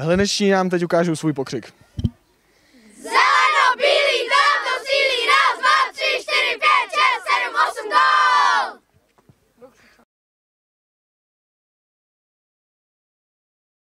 Hlineční nám teď ukážou svůj pokřik.